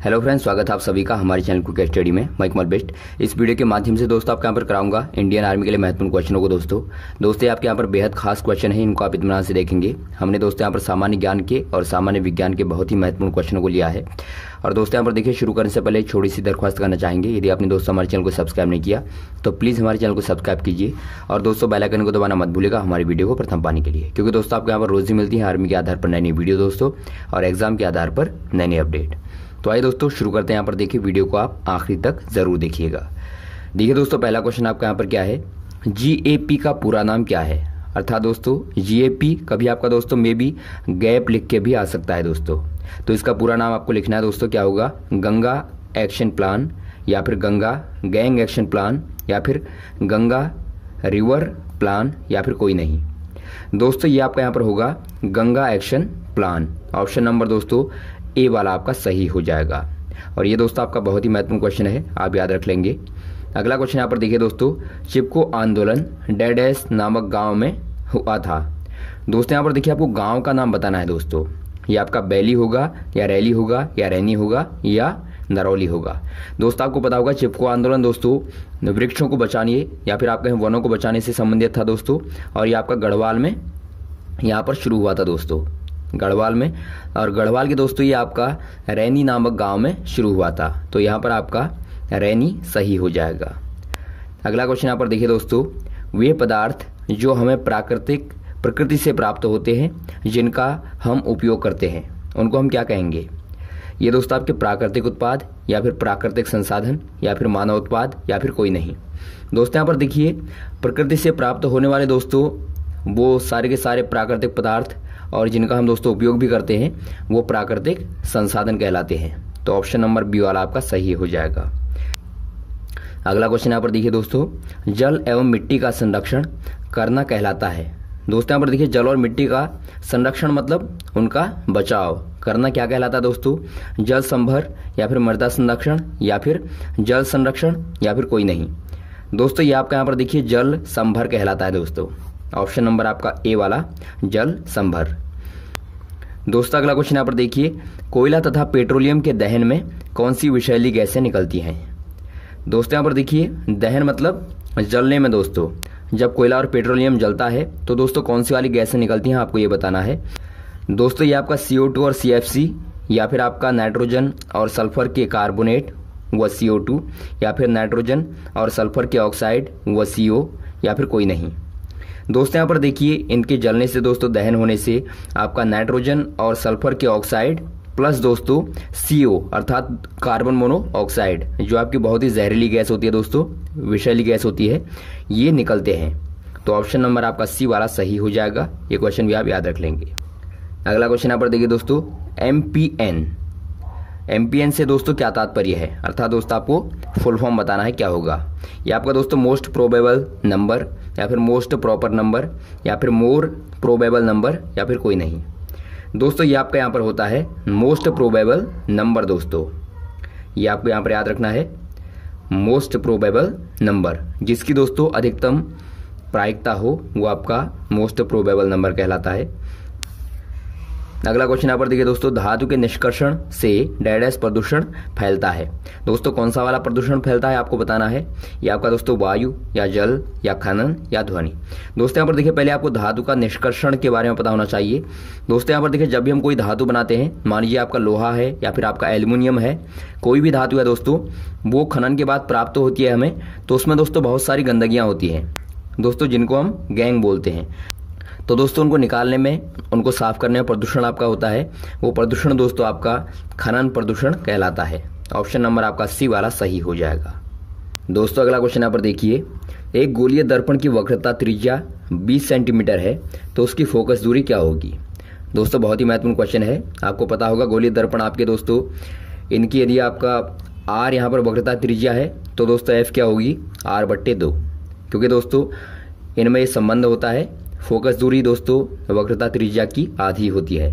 Hello friends स्वागत है आप सभी का हमारे चैनल क्विक स्टडी में। मैं कमल बेस्ट। इस वीडियो के माध्यम से दोस्तों आपके यहाँ पर कराऊँगा इंडियन आर्मी के लिए महत्वपूर्ण क्वेश्चनों को दोस्तों। दोस्तों आपके यहाँ पर बेहद खास क्वेश्चन है, इनको आप इतमान से देखेंगे। हमने दोस्तों यहाँ पर सामान्य ज्ञान के और सामान्य विज्ञान के बहुत ही महत्वपूर्ण क्वेश्चनों को लिया है। और दोस्तों, यहाँ पर देखिए, शुरू करने से पहले छोटी सी दरख्वास्त करना चाहेंगे। यदि आपने दोस्तों हमारे चैनल को सब्सक्राइब नहीं किया तो प्लीज़ हमारे चैनल को सब्सक्राइब कीजिए। और दोस्तों बेल आइकन को दबाना मत भूलेगा हमारी वीडियो को प्रथम पाने के लिए। क्योंकि दोस्तों, आपको यहाँ पर रोज ही मिलती है आर्मी के आधार पर नई नई वीडियो दोस्तों और एग्ज़ाम के आधार पर नई नई अपडेट तो आइए दोस्तों, शुरू करते हैं यहाँ पर। देखिए, वीडियो को आप आखिरी तक ज़रूर देखिएगा। देखिए दोस्तों, पहला क्वेश्चन आपका यहाँ पर क्या है? जीएपी का पूरा नाम क्या है? अर्थात दोस्तों जीएपी कभी आपका दोस्तों मे बी गैप लिख के भी आ सकता है दोस्तों। तो इसका पूरा नाम आपको लिखना है दोस्तों, क्या होगा? गंगा एक्शन प्लान या फिर गंगा गैंग एक्शन प्लान या फिर गंगा रिवर प्लान या फिर कोई नहीं। दोस्तों, ये आपका यहाँ पर होगा Ganga action plan option number दोस्तों ए वाला आपका सही हो जाएगा। और ये दोस्तों आपका बहुत ही महत्वपूर्ण क्वेश्चन है, आप याद रख लेंगे। अगला क्वेश्चन यहाँ पर देखिए दोस्तों चिपको आंदोलन डेडेस नामक गाँव में हुआ था। दोस्तों यहाँ पर देखिए आपको गाँव का नाम बताना है दोस्तों। ये आपका बैली होगा, या रैली होगा, या रैनी होगा, या नरौली होगा। दोस्तों आपको पता होगा चिपको आंदोलन दोस्तों, वृक्षों को बचाने, या फिर आपके वनों को बचाने से संबंधित था दोस्तों। और ये आपका गढ़वाल में यहाँ पर शुरू हुआ था दोस्तों। गढ़वाल में। और गढ़वाल के दोस्तों, ये आपका रैनी नामक गाँव में शुरू हुआ था। तो यहाँ पर आपका रैनी सही हो जाएगा। अगला क्वेश्चन यहाँ पर देखिए दोस्तों। वे पदार्थ जो हमें प्राकृतिक, प्रकृति से प्राप्त होते हैं, जिनका हम उपयोग करते हैं, उनको हम क्या कहेंगे? ये दोस्तों आपके प्राकृतिक उत्पाद, या फिर प्राकृतिक संसाधन, या फिर मानव उत्पाद, या फिर कोई नहीं। दोस्तों, यहाँ पर देखिए, प्रकृति से प्राप्त होने वाले दोस्तों, वो सारे के सारे प्राकृतिक पदार्थ और जिनका हम दोस्तों उपयोग भी करते हैं, वो प्राकृतिक संसाधन कहलाते हैं। तो ऑप्शन नंबर बी वाला आपका सही हो जाएगा। अगला क्वेश्चन यहाँ पर देखिए दोस्तों, जल एवं मिट्टी का संरक्षण करना कहलाता है। दोस्तों यहाँ पर देखिए, जल और मिट्टी का संरक्षण मतलब उनका बचाव। करना क्या कहलाता है दोस्तों? जल संभर या फिर मृदा संरक्षण या फिर जल संरक्षण या फिर कोई नहीं। दोस्तों ये आपका यहाँ पर देखिए, जल संभर कहलाता है दोस्तों। ऑप्शन नंबर आपका ए वाला, जल संभर। दोस्तों, अगला क्वेश्चन यहाँ पर देखिए, कोयला तथा पेट्रोलियम के दहन में कौन सी विषैली गैसें निकलती हैं? दोस्तों, यहाँ पर देखिए, दहन मतलब जलने में दोस्तों। जब कोयला और पेट्रोलियम जलता है तो दोस्तों, कौन सी वाली गैसें निकलती हैं, आपको ये बताना है। दोस्तों, ये आपका सी और CFC या फिर आपका नाइट्रोजन और सल्फ़र के कार्बोनेट व सी या फिर नाइट्रोजन और सल्फ़र के ऑक्साइड व CO या फिर कोई नहीं। दोस्तों, यहाँ पर देखिए, इनके जलने से दोस्तों, दहन होने से आपका नाइट्रोजन और सल्फ़र के ऑक्साइड प्लस दोस्तों सीओ अर्थात कार्बन मोनो ऑक्साइड जो आपकी बहुत ही जहरीली गैस होती है दोस्तों, विषैली गैस होती है, ये निकलते हैं। तो ऑप्शन नंबर आपका सी वाला सही हो जाएगा, ये क्वेश्चन भी आप याद रख लेंगे। अगला क्वेश्चन यहाँ पर देखिए दोस्तों एम पी एन एमपीएन से दोस्तों क्या तात्पर्य है? अर्थात दोस्तों, आपको फुल फॉर्म बताना है क्या होगा। या आपका दोस्तों मोस्ट प्रोबेबल नंबर या फिर मोस्ट प्रॉपर नंबर या फिर मोर प्रोबेबल नंबर या फिर कोई नहीं। दोस्तों, ये आपका यहाँ पर होता है मोस्ट प्रोबेबल नंबर दोस्तों। ये आपको यहाँ पर याद रखना है मोस्ट प्रोबेबल नंबर जिसकी दोस्तों अधिकतम प्रायिकता हो, वो आपका मोस्ट प्रोबेबल नंबर कहलाता है। अगला क्वेश्चन यहाँ पर देखिए दोस्तों, धातु के निष्कर्षण से डेडेस प्रदूषण फैलता है। दोस्तों, कौन सा वाला प्रदूषण फैलता है आपको बताना है? या आपका दोस्तों, वायु या जल या खनन या ध्वनि। दोस्तों, यहाँ पर देखिए, पहले आपको धातु का निष्कर्षण के बारे में पता होना चाहिए। दोस्तों, यहाँ पर देखिए, जब भी हम कोई धातु बनाते हैं, मान लीजिए आपका लोहा है या फिर आपका एल्यूमिनियम है, कोई भी धातु है दोस्तों, वो खनन के बाद प्राप्त होती है हमें तो उसमें दोस्तों बहुत सारी गंदगियाँ होती हैं। दोस्तों, जिनको हम गैंग बोलते हैं। तो दोस्तों, उनको निकालने में, उनको साफ़ करने में प्रदूषण आपका होता है। वो प्रदूषण दोस्तों आपका खनन प्रदूषण कहलाता है। ऑप्शन नंबर आपका सी वाला सही हो जाएगा। दोस्तों, अगला क्वेश्चन यहाँ पर देखिए। एक गोलीय दर्पण की वक्रता त्रिज्या 20 सेंटीमीटर है तो उसकी फोकस दूरी क्या होगी? दोस्तों, बहुत ही महत्वपूर्ण क्वेश्चन है। आपको पता होगा, गोलीय दर्पण आपके दोस्तों, इनकी यदि आपका आर यहाँ पर वक्रता त्रिज्या है तो दोस्तों एफ़ क्या होगी? आर बट्टे दो। क्योंकि दोस्तों, इनमें ये संबंध होता है फोकस दूरी दोस्तों, वक्रता त्रिज्या की आधी होती है।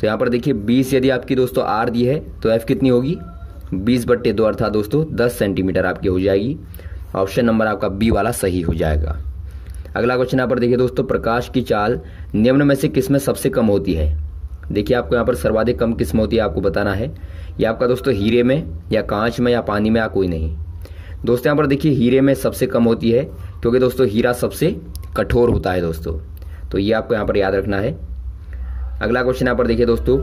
तो यहाँ पर देखिए 20 यदि आपकी दोस्तों आर दी है तो एफ़ कितनी होगी? 20 बट्टे दो अर्थात दोस्तों 10 सेंटीमीटर आपकी हो जाएगी। ऑप्शन नंबर आपका बी वाला सही हो जाएगा। अगला क्वेश्चन यहाँ पर देखिए दोस्तों, प्रकाश की चाल निम्न में से किसमें सबसे कम होती है? देखिए, आपको यहाँ पर सर्वाधिक कम किस्म होती है, आपको बताना है। ये आपका दोस्तों हीरे में, या कांच में, या पानी में, या कोई नहीं। दोस्तों यहाँ पर देखिए, हीरे में सबसे कम होती है, क्योंकि दोस्तों हीरा सबसे कठोर होता है दोस्तों। तो ये आपको यहाँ पर याद रखना है। अगला क्वेश्चन यहाँ पर देखिए दोस्तों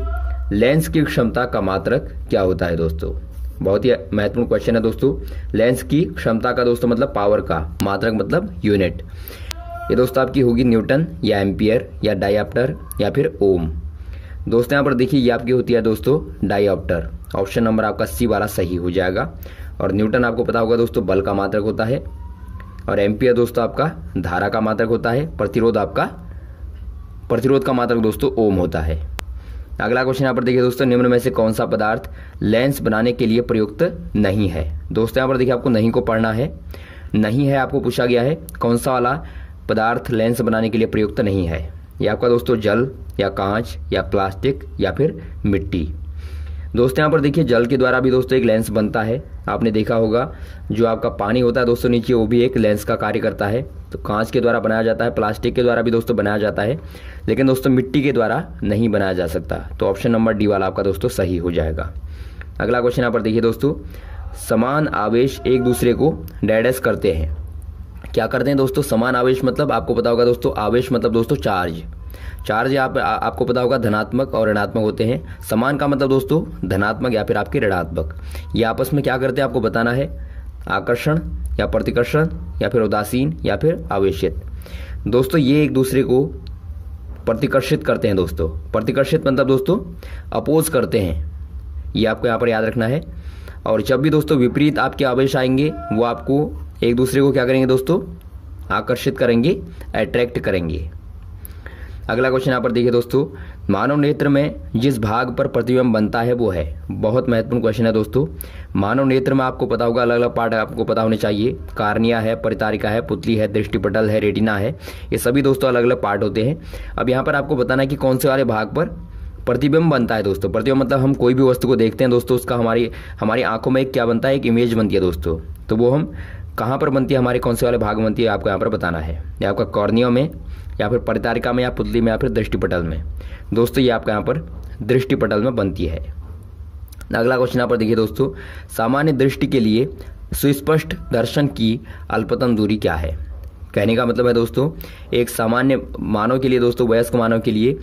लेंस की क्षमता का मात्रक क्या होता है दोस्तों? बहुत ही महत्वपूर्ण क्वेश्चन है दोस्तों। लेंस की क्षमता का दोस्तों मतलब पावर का, मात्रक मतलब यूनिट ये दोस्तों आपकी होगी न्यूटन या एम्पियर या डाइप्टर या फिर ओम। दोस्तों यहाँ पर देखिए, ये आपकी होती है दोस्तों डाइप्टर ऑप्शन नंबर आपका सी वाला सही हो जाएगा। और न्यूटन आपको पता होगा दोस्तों, बल का मात्रक होता है। और एम्पियर दोस्तों आपका, धारा का मात्रक होता है, प्रतिरोध आपका, प्रतिरोध का मात्रक दोस्तों ओम होता है। अगला क्वेश्चन यहाँ पर देखिए दोस्तों, निम्न में से कौन सा पदार्थ लेंस बनाने के लिए प्रयुक्त नहीं है? दोस्तों यहाँ पर देखिए आपको नहीं को पढ़ना है, नहीं है आपको पूछा गया है, कौन सा वाला पदार्थ लेंस बनाने के लिए प्रयुक्त नहीं है? यह आपका दोस्तों जल या कांच या प्लास्टिक या फिर मिट्टी। दोस्तों, यहाँ पर देखिए, जल के द्वारा भी दोस्तों एक लेंस बनता है। आपने देखा होगा, जो आपका पानी होता है दोस्तों, नीचे वो भी एक लेंस का कार्य करता है। तो कांच के द्वारा बनाया जाता है, प्लास्टिक के द्वारा भी दोस्तों बनाया जाता है, लेकिन दोस्तों मिट्टी के द्वारा नहीं बनाया जा सकता। तो ऑप्शन नंबर डी वाला आपका दोस्तों सही हो जाएगा। अगला क्वेश्चन यहाँ पर देखिए दोस्तों, समान आवेश एक दूसरे को डेडेस करते हैं। क्या करते हैं दोस्तों? समान आवेश मतलब आपको पता होगा दोस्तों, आवेश मतलब दोस्तों चार्ज चार्ज आप आपको पता होगा धनात्मक और ऋणात्मक होते हैं। समान का मतलब दोस्तों, धनात्मक या फिर आपके ऋणात्मक। ये आपस में क्या करते हैं, आपको बताना है? आकर्षण या प्रतिकर्षण या फिर उदासीन या फिर आवेशित दोस्तों, ये एक दूसरे को प्रतिकर्षित करते हैं दोस्तों। प्रतिकर्षित मतलब दोस्तों, अपोज करते हैं। ये आपको यहाँ पर याद रखना है। और जब भी दोस्तों विपरीत आपके आवेश आएँगे, वो आपको एक दूसरे को क्या करेंगे दोस्तों? आकर्षित करेंगे अट्रैक्ट करेंगे। अगला क्वेश्चन यहाँ पर देखिए दोस्तों, मानव नेत्र में जिस भाग पर प्रतिबिंब बनता है वो है। बहुत महत्वपूर्ण क्वेश्चन है दोस्तों। मानव नेत्र में आपको पता होगा अलग अलग पार्ट आपको पता होने चाहिए। कार्निया है, परितारिका है, पुतली है, दृष्टिपटल है, रेटिना है। ये सभी दोस्तों अलग अलग पार्ट होते हैं। अब यहाँ पर आपको बताना है कि कौन से वाले भाग पर प्रतिबिंब बनता है दोस्तों। प्रतिबिंब मतलब हम कोई भी वस्तु को देखते हैं दोस्तों, उसका हमारी हमारी आँखों में एक क्या बनता है? एक इमेज बनती है दोस्तों। तो वो हम कहाँ पर बनती है हमारे कौन से वाले भाग बनती है, आपको यहाँ पर बताना है। या आपका कॉर्नियो में, या फिर परितारिका में, या पुतली में, या फिर दृष्टिपटल में। दोस्तों, ये आपका यहाँ पर दृष्टिपटल में बनती है। अगला क्वेश्चन यहाँ पर देखिए दोस्तों, सामान्य दृष्टि के लिए सुस्पष्ट दर्शन की अल्पतम दूरी क्या है? कहने का मतलब है दोस्तों, एक सामान्य मानव के लिए दोस्तों, वयस्क मानव के लिए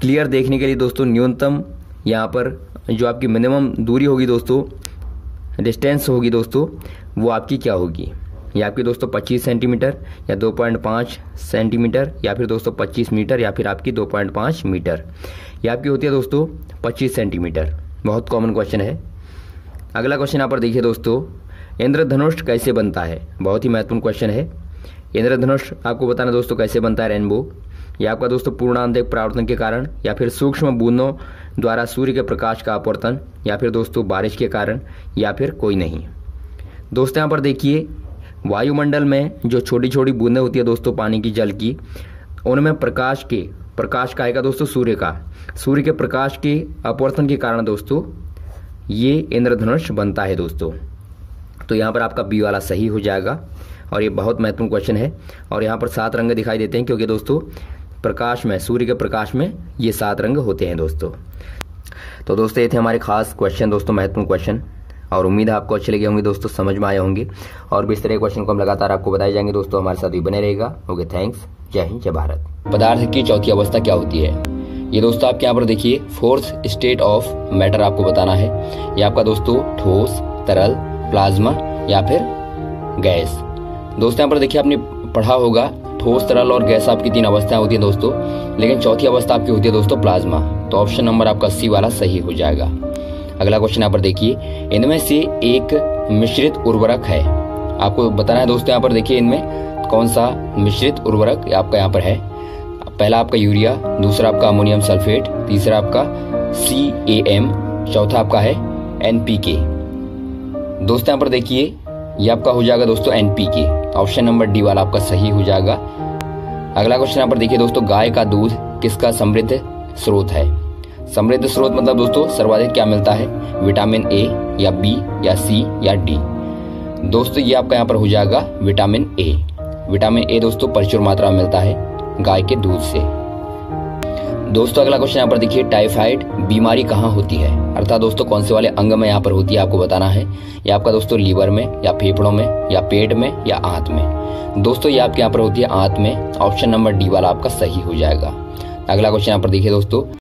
क्लियर देखने के लिए दोस्तों, न्यूनतम यहाँ पर जो आपकी मिनिमम दूरी होगी दोस्तों डिस्टेंस होगी दोस्तों, वो आपकी क्या होगी? ये आपकी दोस्तों 25 सेंटीमीटर, या 2.5 सेंटीमीटर, या फिर दोस्तों 25 मीटर, या फिर आपकी 2.5 मीटर। ये आपकी होती है दोस्तों 25 सेंटीमीटर। बहुत कॉमन क्वेश्चन है। अगला क्वेश्चन यहाँ पर देखिए दोस्तों, इंद्रधनुष कैसे बनता है? बहुत ही महत्वपूर्ण क्वेश्चन है। इंद्रधनुष, आपको बताना दोस्तों कैसे बनता है रेनबो ये आपका दोस्तों पूर्णांतिक प्रावर्तन के कारण, या फिर सूक्ष्म बूंदों द्वारा सूर्य के प्रकाश का अपवर्तन, या फिर दोस्तों बारिश के कारण, या फिर कोई नहीं। दोस्तों यहाँ पर देखिए, वायुमंडल में जो छोटी छोटी बूंदें होती है दोस्तों पानी की, जल की, उनमें प्रकाश के, प्रकाश का आएगा दोस्तों सूर्य का। सूर्य के प्रकाश के अपवर्तन के कारण दोस्तों, ये इंद्रधनुष बनता है दोस्तों। तो यहाँ पर आपका बी वाला सही हो जाएगा, और ये बहुत महत्वपूर्ण क्वेश्चन है, और यहाँ पर सात रंग दिखाई देते हैं, क्योंकि दोस्तों प्रकाश में, सूर्य के प्रकाश में ये सात रंग होते हैं दोस्तों। तो दोस्तों, ये थे हमारे खास क्वेश्चन दोस्तों, महत्वपूर्ण क्वेश्चन और उम्मीद है आपको अच्छे लगे होंगे दोस्तों, समझ में आए होंगे। और भी इस तरह के क्वेश्चन को हम लगातार आपको बताए जाएँगे दोस्तों, हमारे साथ भी बने रहेगा। ओके थैंक्स जय हिंद, जय भारत। पदार्थ की चौथी अवस्था क्या होती है? ये दोस्तों आपके यहाँ पर देखिए फोर्थ स्टेट ऑफ़ मैटर आपको बताना है। ये आपका दोस्तों, ठोस, तरल प्लाज्मा या फिर गैस। दोस्तों, यहाँ पर देखिए, आपने पढ़ा होगा ठोस तरल और गैस आपकी तीन अवस्थाएँ होती है दोस्तों। लेकिन चौथी अवस्था आपकी होती है दोस्तों, प्लाज्मा। तो ऑप्शन नंबर आपका सी वाला सही हो जाएगा। अगला क्वेश्चन यहाँ पर देखिए। इनमें से एक मिश्रित उर्वरक है। आपको बताना है दोस्तों यहाँ पर देखिए इनमें कौन सा मिश्रित उर्वरक आपका यहाँ पर है। पहला आपका यूरिया, दूसरा आपका अमोनियम सल्फेट, तीसरा आपका सी चौथा आपका है एनपीके दोस्तों यहाँ पर देखिए ये आपका हो जाएगा दोस्तों एनपीके ऑप्शन नंबर डी वाला आपका सही हो जाएगा। अगला क्वेश्चन यहाँ पर देखिए दोस्तों, गाय का दूध किसका समृद्ध स्रोत है? समृद्ध स्रोत मतलब दोस्तों, सर्वाधिक क्या मिलता है? विटामिन ए या बी या सी या डी दोस्तों, ये आपका यहाँ पर हो जाएगा विटामिन ए विटामिन ए दोस्तों, प्रचुर मात्रा में मिलता है गाय के दूध से। दोस्तों, अगला क्वेश्चन यहाँ पर देखिए टाइफाइड बीमारी कहाँ होती है? अर्थात दोस्तों, कौन से वाले अंग में यहाँ पर होती है, आपको बताना है। या आपका दोस्तों लीवर में, या फेफड़ों में, या पेट में, या आंत में। दोस्तों, ये आपके यहाँ पर होती है आंत में। ऑप्शन नंबर डी वाला आपका सही हो जाएगा। अगला क्वेश्चन यहाँ पर देखिए दोस्तों।